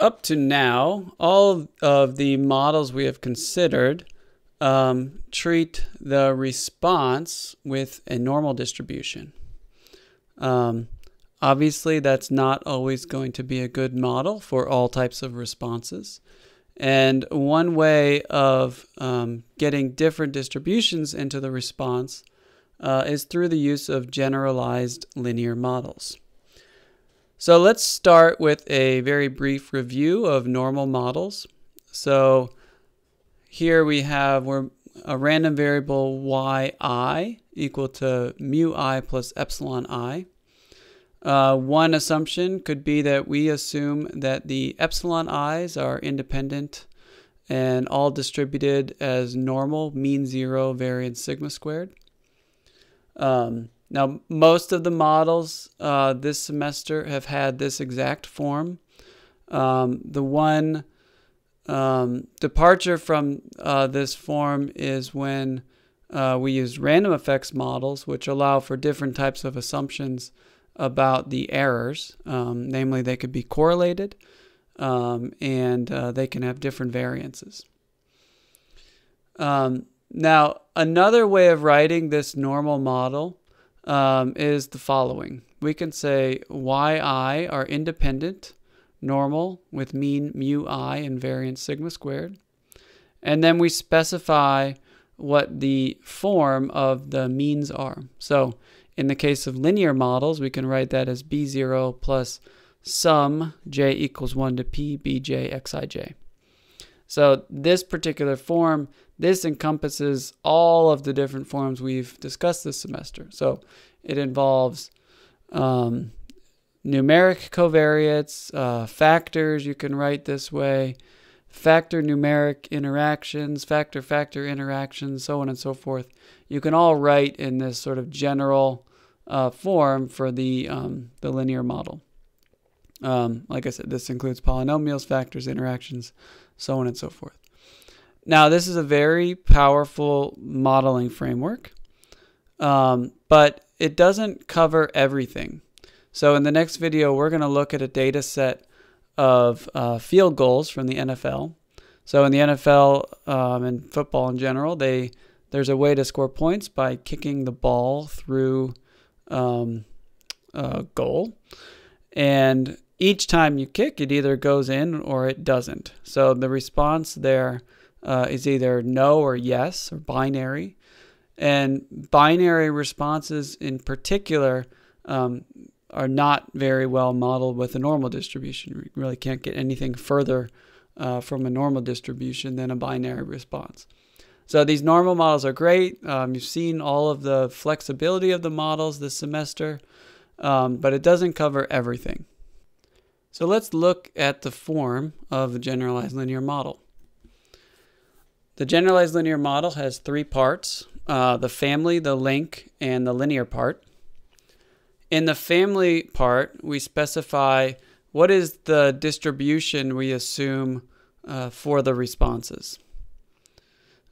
up to now, all of the models we have considered um, treat the response with a normal distribution. Um, obviously, that's not always going to be a good model for all types of responses. And one way of um, getting different distributions into the response uh, is through the use of generalized linear models. So let's start with a very brief review of normal models. So here we have we're a random variable yi equal to mu i plus epsilon i. Uh, one assumption could be that we assume that the epsilon i's are independent and all distributed as normal mean zero variance sigma squared. Um, now, most of the models uh, this semester have had this exact form. Um, the one um, departure from uh, this form is when uh, we use random effects models, which allow for different types of assumptions about the errors. Um, namely, they could be correlated um, and uh, they can have different variances. Um, now, another way of writing this normal model um, is the following. We can say yi are independent, normal with mean mu i and variance sigma squared. And then we specify what the form of the means are. So in the case of linear models, we can write that as b0 plus sum j equals 1 to p bj xij. So this particular form, this encompasses all of the different forms we've discussed this semester. So it involves um, numeric covariates, uh, factors you can write this way, factor numeric interactions, factor factor interactions, so on and so forth. You can all write in this sort of general uh, form for the, um, the linear model. Um, like I said, this includes polynomials, factors, interactions, so on and so forth. Now, this is a very powerful modeling framework, um, but it doesn't cover everything. So, in the next video, we're going to look at a data set of uh, field goals from the NFL. So, in the NFL um, and football in general, they there's a way to score points by kicking the ball through um, a goal. And each time you kick, it either goes in or it doesn't. So the response there uh, is either no or yes or binary. And binary responses in particular um, are not very well modeled with a normal distribution. You really can't get anything further uh, from a normal distribution than a binary response. So these normal models are great. Um, you've seen all of the flexibility of the models this semester, um, but it doesn't cover everything. So let's look at the form of a generalized linear model. The generalized linear model has three parts, uh, the family, the link, and the linear part. In the family part, we specify what is the distribution we assume uh, for the responses.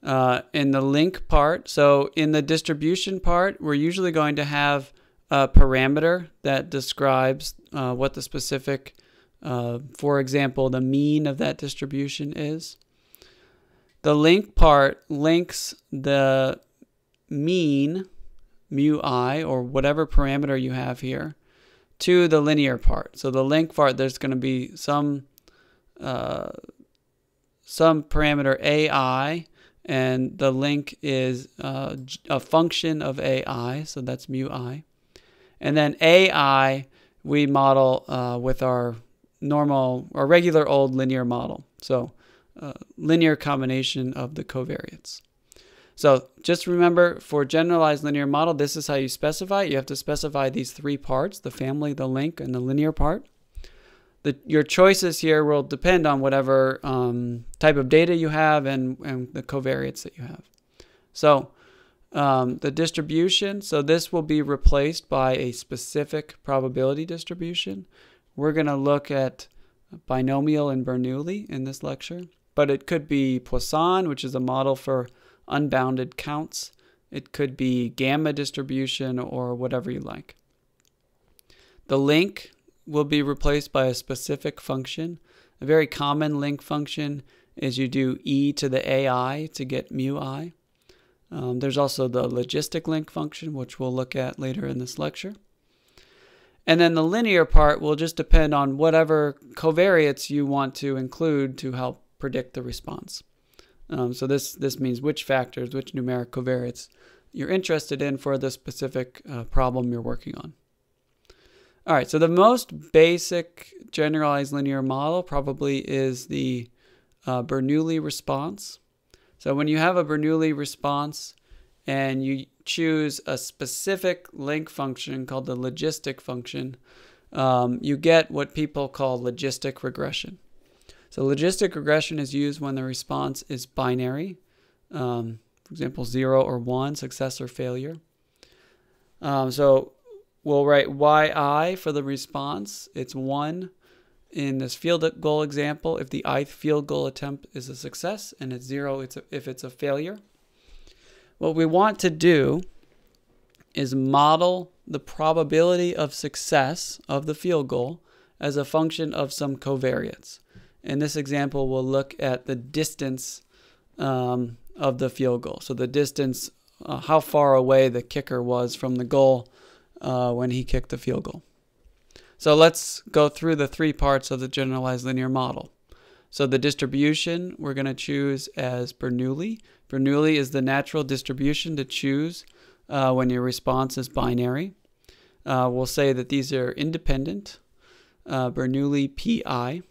Uh, in the link part, so in the distribution part, we're usually going to have a parameter that describes uh, what the specific uh, for example, the mean of that distribution is. The link part links the mean, mu i, or whatever parameter you have here, to the linear part. So the link part, there's going to be some uh, some parameter ai, and the link is uh, a function of ai, so that's mu i. And then ai we model uh, with our normal or regular old linear model. So uh, linear combination of the covariates. So just remember for generalized linear model, this is how you specify. You have to specify these three parts, the family, the link, and the linear part. The, your choices here will depend on whatever um, type of data you have and, and the covariates that you have. So um, the distribution, so this will be replaced by a specific probability distribution. We're going to look at binomial and Bernoulli in this lecture, but it could be Poisson, which is a model for unbounded counts. It could be gamma distribution or whatever you like. The link will be replaced by a specific function. A very common link function is you do e to the ai to get mu i. Um, there's also the logistic link function, which we'll look at later in this lecture. And then the linear part will just depend on whatever covariates you want to include to help predict the response. Um, so this, this means which factors, which numeric covariates you're interested in for the specific uh, problem you're working on. All right, so the most basic generalized linear model probably is the uh, Bernoulli response. So when you have a Bernoulli response and you choose a specific link function called the logistic function, um, you get what people call logistic regression. So logistic regression is used when the response is binary, um, for example, 0 or 1, success or failure. Um, so we'll write yi for the response. It's 1 in this field goal example, if the ith field goal attempt is a success and it's zero it's a, if it's a failure. What we want to do is model the probability of success of the field goal as a function of some covariates. In this example, we'll look at the distance um, of the field goal. So the distance, uh, how far away the kicker was from the goal uh, when he kicked the field goal. So let's go through the three parts of the generalized linear model. So the distribution we're going to choose as Bernoulli. Bernoulli is the natural distribution to choose uh, when your response is binary. Uh, we'll say that these are independent. Uh, Bernoulli PI.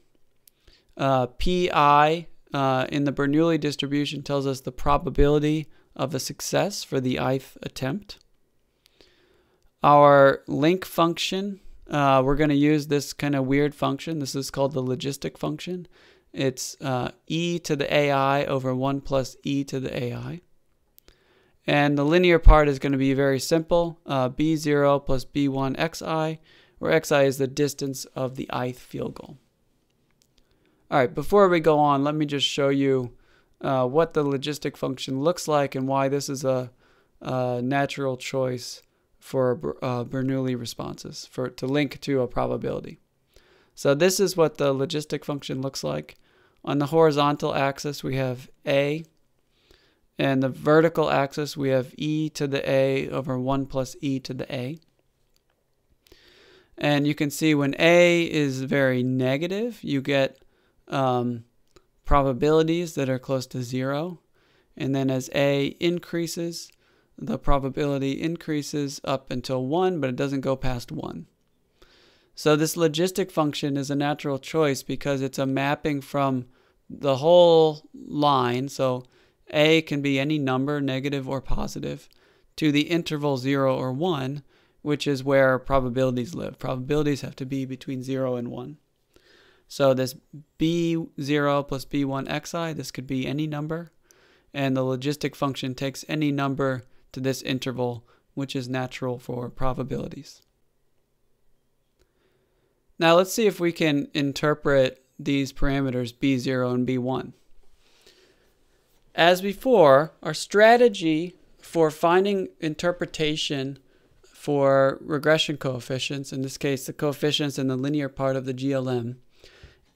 Uh, PI uh, in the Bernoulli distribution tells us the probability of a success for the ith attempt. Our link function uh, we're going to use this kind of weird function. This is called the logistic function. It's uh, e to the ai over 1 plus e to the ai. And the linear part is going to be very simple. Uh, b0 plus b1 xi, where xi is the distance of the ith field goal. All right, before we go on, let me just show you uh, what the logistic function looks like and why this is a, a natural choice for uh, Bernoulli responses for to link to a probability. So this is what the logistic function looks like. On the horizontal axis, we have A, and the vertical axis, we have e to the a over 1 plus e to the a. And you can see when a is very negative, you get um, probabilities that are close to 0. And then as a increases, the probability increases up until 1, but it doesn't go past 1. So this logistic function is a natural choice because it's a mapping from the whole line, so a can be any number, negative or positive, to the interval 0 or 1, which is where probabilities live. Probabilities have to be between 0 and 1. So this b0 plus b1 xi, this could be any number, and the logistic function takes any number to this interval, which is natural for probabilities. Now let's see if we can interpret these parameters b0 and b1. As before, our strategy for finding interpretation for regression coefficients, in this case the coefficients in the linear part of the GLM,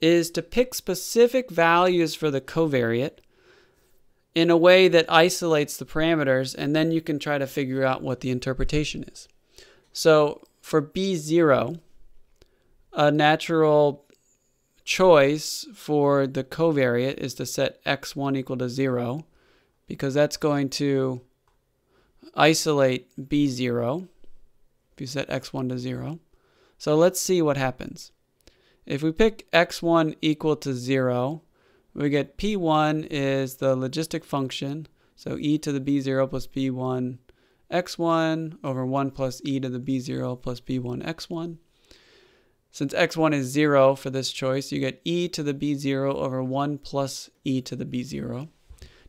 is to pick specific values for the covariate in a way that isolates the parameters, and then you can try to figure out what the interpretation is. So for B0, a natural choice for the covariate is to set x1 equal to 0 because that's going to isolate B0 if you set x1 to 0. So let's see what happens. If we pick x1 equal to 0, we get P1 is the logistic function, so e to the b0 plus b1 x1 over 1 plus e to the b0 plus b1 x1. Since x1 is 0 for this choice, you get e to the b0 over 1 plus e to the b0.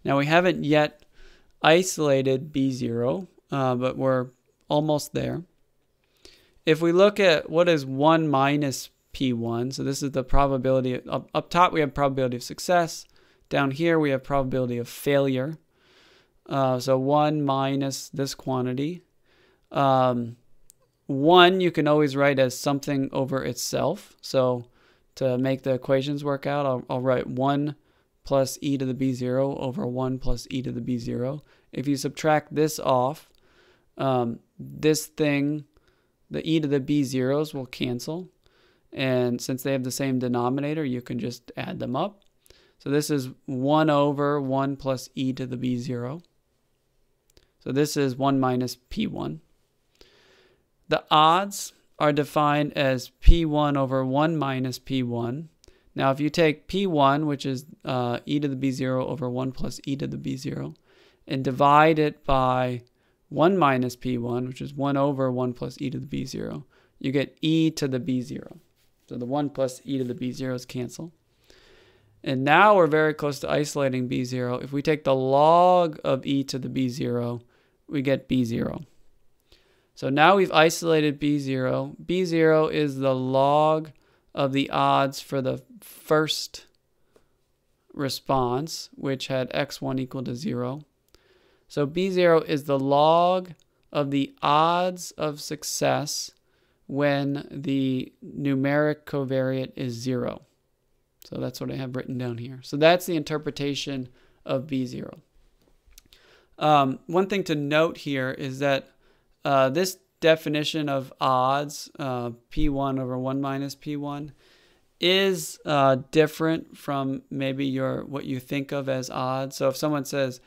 Now we haven't yet isolated b0, uh, but we're almost there. If we look at what is 1 minus P1. So this is the probability. Up, up top, we have probability of success. Down here, we have probability of failure. Uh, so 1 minus this quantity. Um, 1 you can always write as something over itself. So to make the equations work out, I'll, I'll write 1 plus e to the b0 over 1 plus e to the b0. If you subtract this off, um, this thing, the e to the b0s will cancel. And since they have the same denominator, you can just add them up. So this is 1 over 1 plus e to the b0. So this is 1 minus p1. The odds are defined as p1 over 1 minus p1. Now if you take p1, which is uh, e to the b0 over 1 plus e to the b0, and divide it by 1 minus p1, which is 1 over 1 plus e to the b0, you get e to the b0. So the 1 plus e to the b0s cancel. And now we're very close to isolating b0. If we take the log of e to the b0, we get b0. So now we've isolated b0. b0 is the log of the odds for the first response, which had x1 equal to 0. So b0 is the log of the odds of success when the numeric covariate is 0. So that's what I have written down here. So that's the interpretation of b0. Um, one thing to note here is that uh, this definition of odds, uh, p1 over 1 minus p1, is uh, different from maybe your what you think of as odds. So if someone says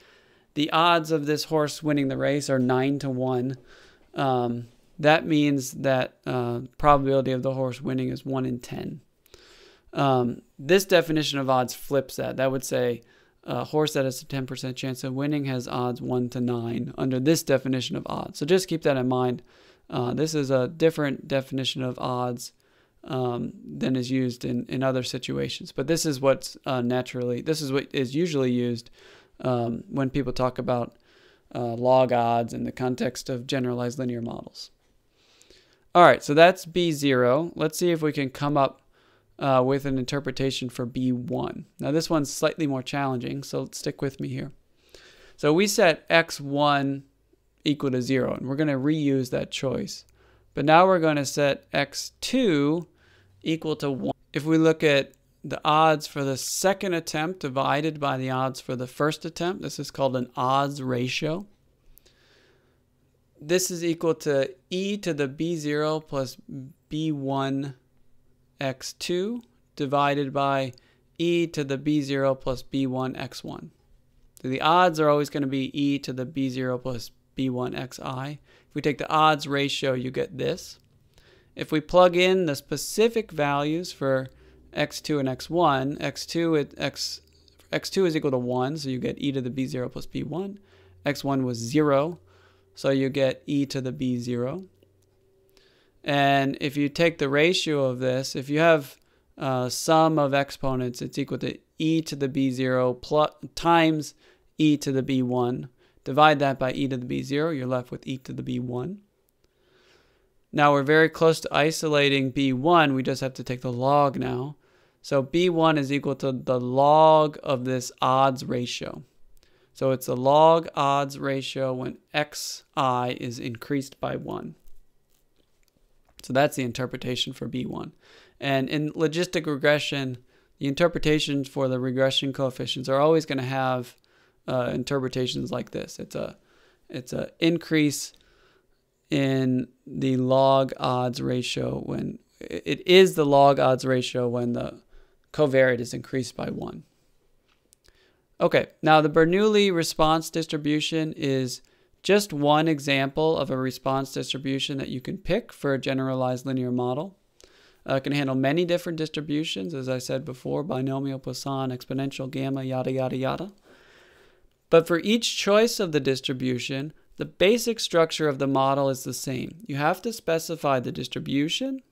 the odds of this horse winning the race are 9 to 1, um, that means that uh, probability of the horse winning is 1 in 10. Um, this definition of odds flips that. That would say a horse that has a 10% chance of winning has odds 1 to 9 under this definition of odds. So just keep that in mind. Uh, this is a different definition of odds um, than is used in, in other situations. But this is what's uh, naturally, this is what is usually used um, when people talk about uh, log odds in the context of generalized linear models. All right, so that's B0. Let's see if we can come up uh, with an interpretation for B1. Now this one's slightly more challenging, so stick with me here. So we set x1 equal to 0, and we're going to reuse that choice. But now we're going to set x2 equal to 1. If we look at the odds for the second attempt divided by the odds for the first attempt, this is called an odds ratio. This is equal to e to the b0 plus b1 x2 divided by e to the b0 plus b1 x1. So the odds are always going to be e to the b0 plus b1 xi. If we take the odds ratio, you get this. If we plug in the specific values for x2 and x1, x2 x x2 is equal to 1, so you get e to the b0 plus b1. x1 was 0, so you get e to the b0. And if you take the ratio of this, if you have uh, sum of exponents, it's equal to e to the b0 plus, times e to the b1. Divide that by e to the b0, you're left with e to the b1. Now we're very close to isolating b1. We just have to take the log now. So b1 is equal to the log of this odds ratio. So it's a log odds ratio when xi is increased by 1. So that's the interpretation for B1. And in logistic regression, the interpretations for the regression coefficients are always going to have uh, interpretations like this. It's a it's a increase in the log odds ratio when it is the log odds ratio when the covariate is increased by one. Okay, now the Bernoulli response distribution is just one example of a response distribution that you can pick for a generalized linear model. Uh, it can handle many different distributions, as I said before, binomial, Poisson, exponential, gamma, yada, yada, yada. But for each choice of the distribution, the basic structure of the model is the same. You have to specify the distribution,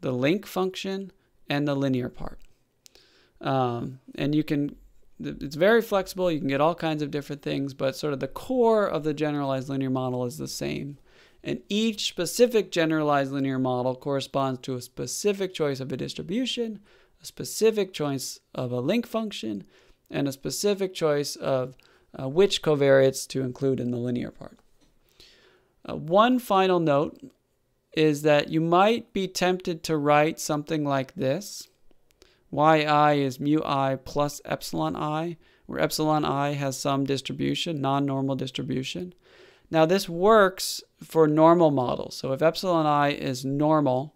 the link function, and the linear part. Um, and you can it's very flexible. You can get all kinds of different things, but sort of the core of the generalized linear model is the same. And each specific generalized linear model corresponds to a specific choice of a distribution, a specific choice of a link function, and a specific choice of uh, which covariates to include in the linear part. Uh, one final note is that you might be tempted to write something like this yi is mu i plus epsilon i, where epsilon i has some distribution, non-normal distribution. Now this works for normal models. So if epsilon i is normal,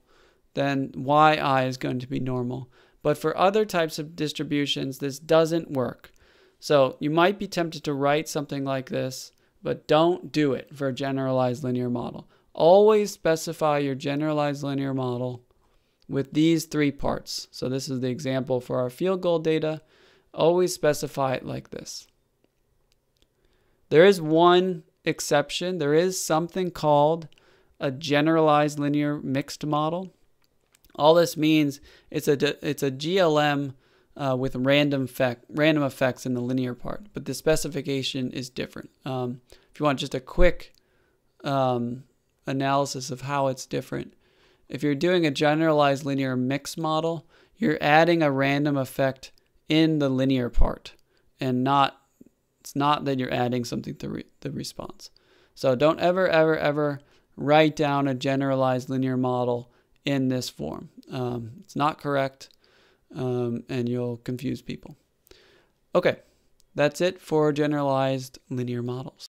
then yi is going to be normal. But for other types of distributions, this doesn't work. So you might be tempted to write something like this, but don't do it for a generalized linear model. Always specify your generalized linear model with these three parts. So this is the example for our field goal data. Always specify it like this. There is one exception. There is something called a generalized linear mixed model. All this means it's a it's a GLM uh, with random effect random effects in the linear part, but the specification is different. Um, if you want just a quick um, analysis of how it's different, if you're doing a generalized linear mix model, you're adding a random effect in the linear part, and not it's not that you're adding something to re the response. So don't ever ever ever write down a generalized linear model in this form. Um, it's not correct, um, and you'll confuse people. Okay, that's it for generalized linear models.